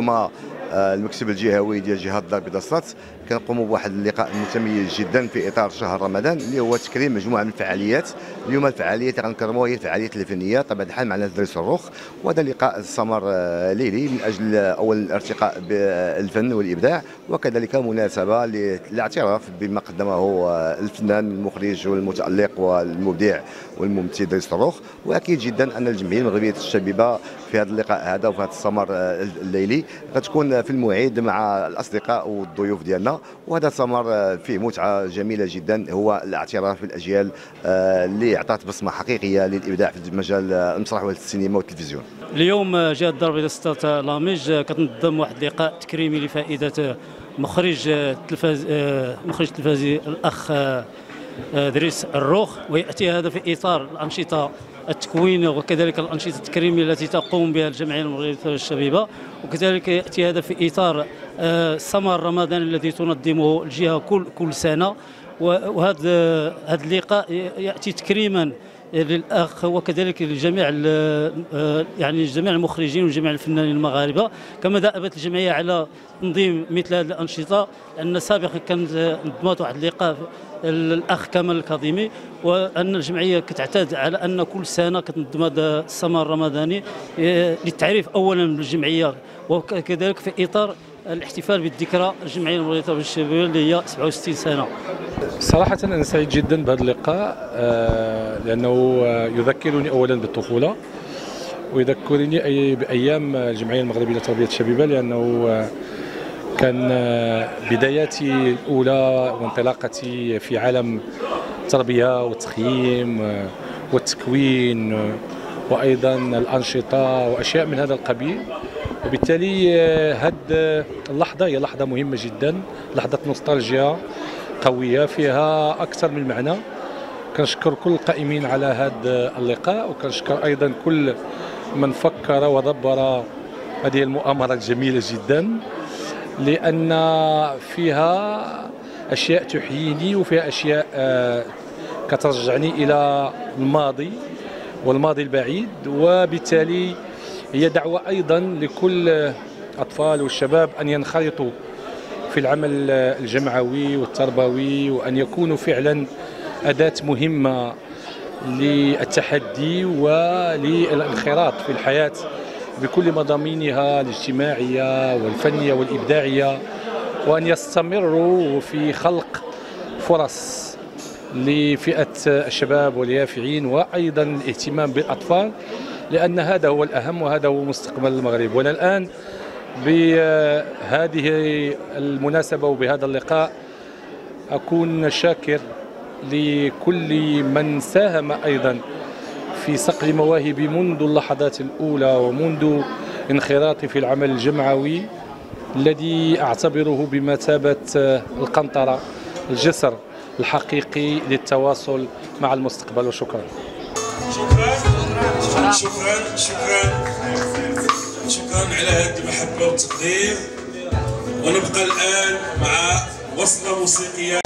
اللهم آه، المكتب الجهوي ديال جهه الدار البيضاء السلط كنقوموا بواحد اللقاء متميز جدا في إطار شهر رمضان اللي هو تكريم مجموعة من الفعاليات. اليوم الفعالية اللي غنكرموها هي الفعاليات الفنية طبعا الحال معنا الدري الصاروخ وهذا لقاء سمر آه، ليلي من أجل اولا الارتقاء بالفن والإبداع. وكذلك مناسبة للاعتراف بما قدمه آه، الفنان المخرج والمتألق والمبدع والممثل دري الصاروخ وأكيد جدا أن الجمعيه المغربيه الشبيبة في هذا اللقاء هذا وفي هذا السمر آه، الليلي. غتكون في الموعد مع الأصدقاء والضيوف ديالنا. وهذا سمر آه، فيه متعة جميلة جدا. هو الاعتراف بالأجيال آه، اللي عطات بصمة حقيقية للإبداع في مجال المسرح والسينما والتلفزيون. اليوم جهه البيضاء ستات لاميج. كتنظم واحد اللقاء تكريمي لفائدة مخرج التلفاز مخرج التلفازي الأخ دريس الروخ. ويأتي هذا في إطار الأنشطة التكوين وكذلك الأنشطة التكريمية التي تقوم بها الجمعية المغربية الشبيبة وكذلك ياتي هذا في إطار السمر الرمضاني الذي تنظمه الجهة كل كل سنة. وهذا هذا اللقاء يأتي تكريما للأخ وكذلك لجميع يعني جميع المخرجين وجميع الفنانين المغاربة. كما دأبت الجمعية على تنظيم مثل هذه الأنشطة لأن سابقا كانت نظمت واحد اللقاء الأخ كمال الكاظمي وأن الجمعية كتعتاد على أن كل سنة كتنظم هذا السمر الرمضاني للتعريف اولا بالجمعيه وكذلك في إطار الاحتفال بالذكرى الجمعية المغربيه الشبابيه اللي هي 67 سنة. صراحة أنا سعيد جدا بهذا اللقاء آه، لأنه يذكرني أولا بالطفولة ويذكرني أي بأيام الجمعية المغربية لتربية الشبيبة لأنه آه، كان آه، بداياتي الأولى وانطلاقتي في عالم التربية والتخييم والتكوين وأيضا الأنشطة وأشياء من هذا القبيل. وبالتالي هذه اللحظة هي لحظة مهمة جدا لحظة نوستالجيا قوية فيها أكثر من معنى. كنشكر كل القائمين على هذا اللقاء وكنشكر أيضا كل من فكر ودبر هذه المؤامرة الجميلة جدا لأن فيها أشياء تحييني وفيها أشياء آه، كترجعني إلى الماضي. والماضي البعيد وبالتالي هي دعوة أيضا لكل الأطفال والشباب أن ينخرطوا في العمل الجمعوي والتربوي وأن يكونوا فعلا أداة مهمة للتحدي وللانخراط في الحياة بكل مضامينها الاجتماعية والفنية والإبداعية وأن يستمروا في خلق فرص لفئة الشباب واليافعين وأيضا الاهتمام بالأطفال لأن هذا هو الأهم وهذا هو مستقبل المغرب. وأنا الآن بهذه المناسبة وبهذا اللقاء أكون شاكر لكل من ساهم أيضا في صقل مواهبي منذ اللحظات الأولى ومنذ انخراطي في العمل الجمعوي الذي أعتبره بمثابة القنطرة الجسر. الحقيقي للتواصل مع المستقبل وشكرا. شكرا شكرا شكرا شكرا على هذه المحبة والتقدير. ونبقى الآن مع وصلة موسيقية.